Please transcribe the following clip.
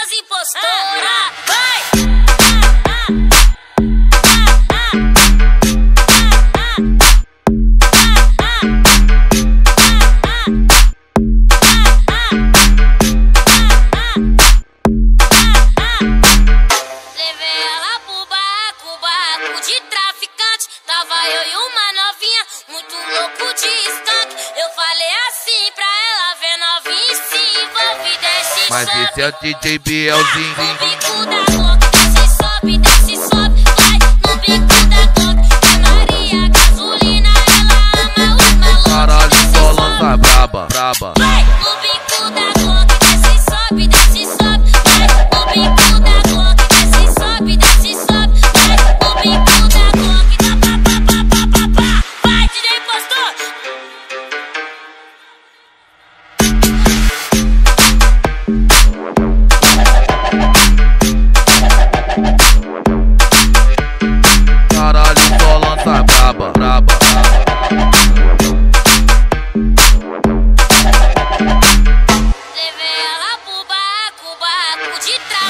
suas impostoras. Mas esse é o DJ Bielzinho.